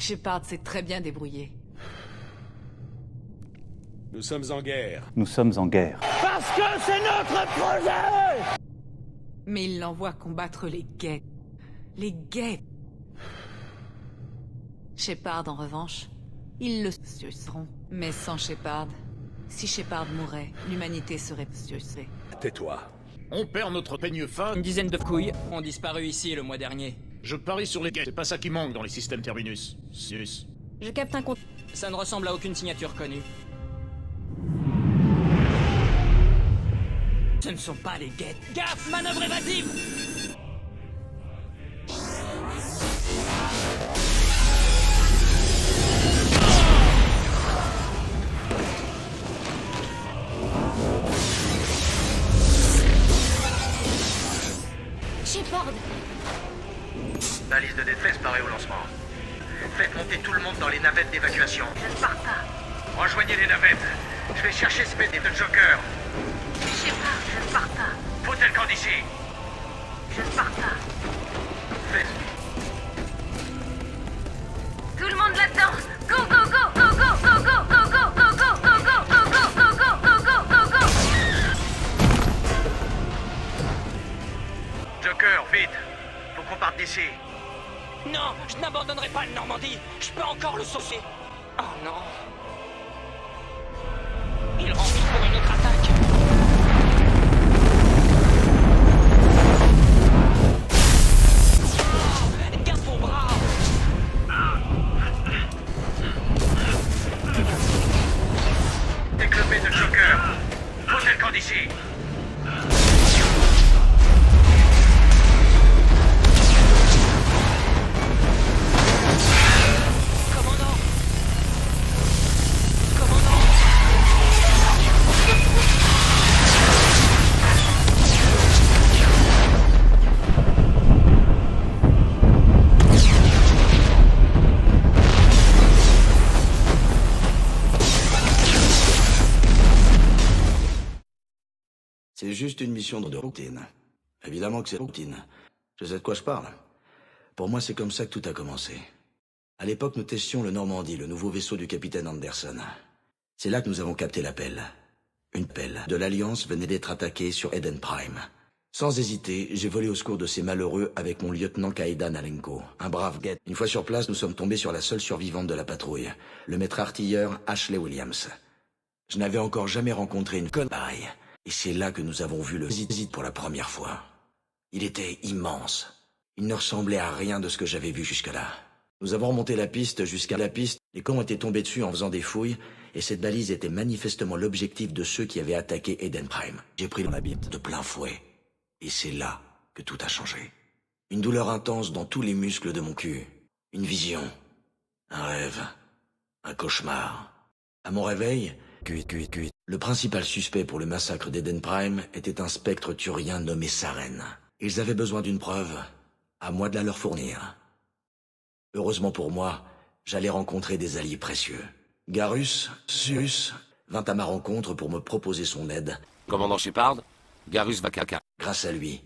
Shepard s'est très bien débrouillé. Nous sommes en guerre. Nous sommes en guerre. Parce que c'est notre projet Mais il l'envoie combattre les guets. Les guets Shepard, en revanche, ils le suceront. Mais sans Shepard, si Shepard mourait, l'humanité serait sucée. Tais-toi. On perd notre peigne fin. Une dizaine de couilles ont disparu ici le mois dernier. Je parie sur les guets. C'est pas ça qui manque dans les systèmes Terminus. Sus. Je capte un compte. Ça ne ressemble à aucune signature connue. Ce ne sont pas les guettes. Gaffe, manœuvre évasive Shepard Balise de détresse paraît au lancement. Faites monter tout le monde dans les navettes d'évacuation. Je ne pars pas. Rejoignez les navettes. Je vais chercher Spade et le Joker. Shepard, je ne pars pas. Faut-elle le camp d'ici. Je ne pars pas. Faites. Tout le monde là-dedans Go, go, go, go, go, go, go, go, go, go, go, go, go, go, go, go, go, go, go, go Joker, vite. Qu'on parte d'ici. Non, je n'abandonnerai pas le Normandie. Je peux encore le saucer. Oh non. Il remplit pour une autre C'est juste une mission de routine. Évidemment que c'est routine. Je sais de quoi je parle. Pour moi, c'est comme ça que tout a commencé. À l'époque, nous testions le Normandie, le nouveau vaisseau du capitaine Anderson. C'est là que nous avons capté l'appel. Une pelle de l'Alliance venait d'être attaquée sur Eden Prime. Sans hésiter, j'ai volé au secours de ces malheureux avec mon lieutenant Kaïdan Alenko, un brave guet. Une fois sur place, nous sommes tombés sur la seule survivante de la patrouille, le maître artilleur Ashley Williams. Je n'avais encore jamais rencontré une conne pareille. Et c'est là que nous avons vu le Zizit pour la première fois. Il était immense. Il ne ressemblait à rien de ce que j'avais vu jusque-là. Nous avons remonté la piste jusqu'à la piste. Les cons étaient tombés dessus en faisant des fouilles, et cette balise était manifestement l'objectif de ceux qui avaient attaqué Eden Prime. J'ai pris ma bite de plein fouet. Et c'est là que tout a changé. Une douleur intense dans tous les muscles de mon cul. Une vision. Un rêve. Un cauchemar. À mon réveil. Le principal suspect pour le massacre d'Eden Prime était un spectre turien nommé Saren. Ils avaient besoin d'une preuve. À moi de la leur fournir. Heureusement pour moi, j'allais rencontrer des alliés précieux. Garus, Sus, vint à ma rencontre pour me proposer son aide. Commandant Shepard, Garus Vakaka. Grâce à lui,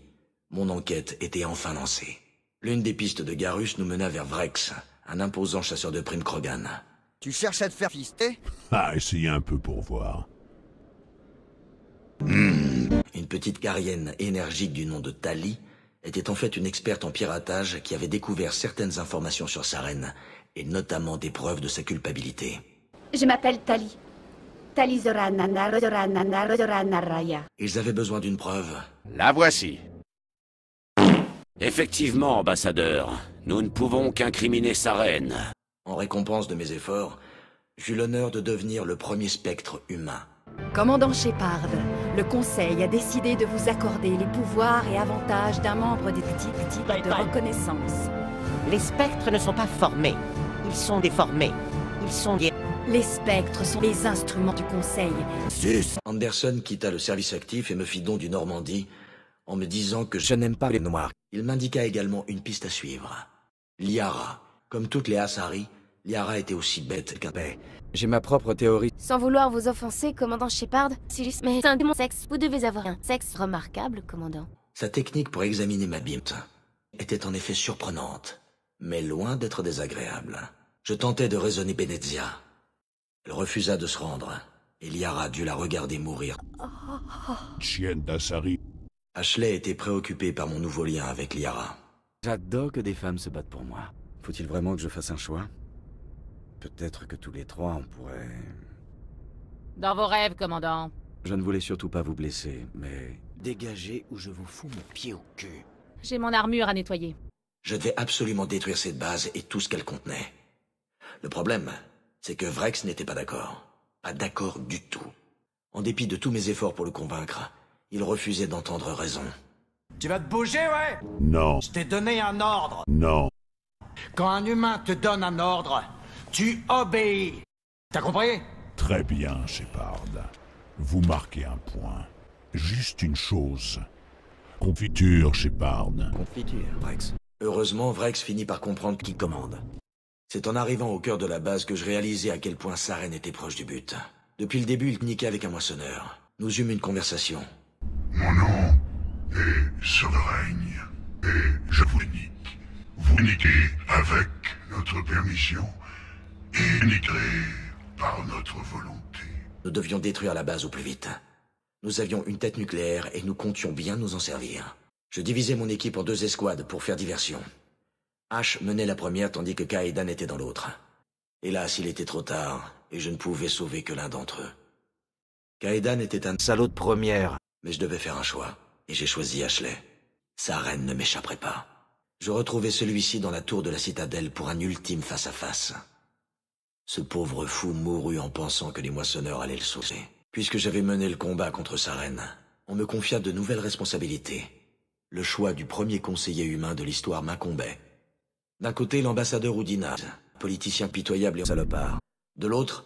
mon enquête était enfin lancée. L'une des pistes de Garus nous mena vers Vrex, un imposant chasseur de primes Krogan. Tu cherches à te faire fister? Ah, essayez un peu pour voir. Une petite carienne énergique du nom de Tali était en fait une experte en piratage qui avait découvert certaines informations sur sa reine, et notamment des preuves de sa culpabilité. Je m'appelle Tali. Tali Zoranana, Zoranana, Zoranaraya. Ils avaient besoin d'une preuve. La voici. Effectivement, ambassadeur, nous ne pouvons qu'incriminer sa reine. En récompense de mes efforts, j'eus l'honneur de devenir le premier spectre humain. Commandant Shepard, le Conseil a décidé de vous accorder les pouvoirs et avantages d'un membre des types types de reconnaissance. Les spectres ne sont pas formés. Ils sont déformés. Ils sont des... Les spectres sont les instruments du Conseil. Sus Anderson quitta le service actif et me fit don du Normandie en me disant que je n'aime pas les noirs. Il m'indiqua également une piste à suivre. Liara. Comme toutes les Asari, Liara était aussi bête qu'un paix. J'ai ma propre théorie. Sans vouloir vous offenser, commandant Shepard, Silus, mais c'est un démon sexe. Vous devez avoir un sexe remarquable, commandant. Sa technique pour examiner ma bimte était en effet surprenante, mais loin d'être désagréable. Je tentais de raisonner Benezia. Elle refusa de se rendre, et Liara dut la regarder mourir. Chienne d'Assari. Ashley était préoccupé par mon nouveau lien avec Liara. J'adore que des femmes se battent pour moi. Faut-il vraiment que je fasse un choix? Peut-être que tous les trois, on pourrait... Dans vos rêves, commandant. Je ne voulais surtout pas vous blesser, mais... Dégagez ou je vous fous mon pied au cul. J'ai mon armure à nettoyer. Je devais absolument détruire cette base et tout ce qu'elle contenait. Le problème, c'est que Vrex n'était pas d'accord. Pas d'accord du tout. En dépit de tous mes efforts pour le convaincre, il refusait d'entendre raison. Tu vas te bouger, ouais? Non. Je t'ai donné un ordre. Non. Quand un humain te donne un ordre, tu obéis. T'as compris? Très bien, Shepard. Vous marquez un point. Juste une chose. Confiture, Shepard. Confiture, Vrex. Heureusement, Vrex finit par comprendre qui commande. C'est en arrivant au cœur de la base que je réalisai à quel point Saren était proche du but. Depuis le début, il niquait avec un moissonneur. Nous eûmes une conversation. Mon nom est Sovereigne, et je vous nique. Vous niquez avec notre permission, par notre volonté. Nous devions détruire la base au plus vite. Nous avions une tête nucléaire et nous comptions bien nous en servir. Je divisais mon équipe en deux escouades pour faire diversion. H menait la première tandis que Kaedan était dans l'autre. Hélas, il était trop tard, et je ne pouvais sauver que l'un d'entre eux. Kaedan était un salaud de première. Mais je devais faire un choix, et j'ai choisi Ashley. Sa reine ne m'échapperait pas. Je retrouvais celui-ci dans la tour de la citadelle pour un ultime face-à-face. Ce pauvre fou mourut en pensant que les moissonneurs allaient le sauver. Puisque j'avais mené le combat contre sa reine, on me confia de nouvelles responsabilités. Le choix du premier conseiller humain de l'histoire m'incombait. D'un côté, l'ambassadeur Oudinaz, politicien pitoyable et salopard. De l'autre,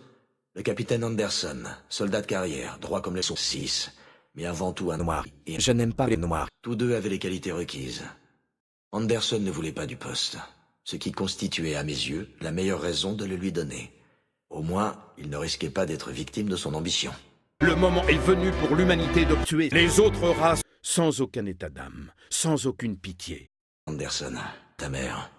le capitaine Anderson, soldat de carrière, droit comme les six, mais avant tout un noir. Et Je n'aime pas les noirs. tous deux avaient les qualités requises. Anderson ne voulait pas du poste, ce qui constituait à mes yeux la meilleure raison de le lui donner. Au moins, il ne risquait pas d'être victime de son ambition. Le moment est venu pour l'humanité de tuer les autres races sans aucun état d'âme, sans aucune pitié. Anderson, ta mère,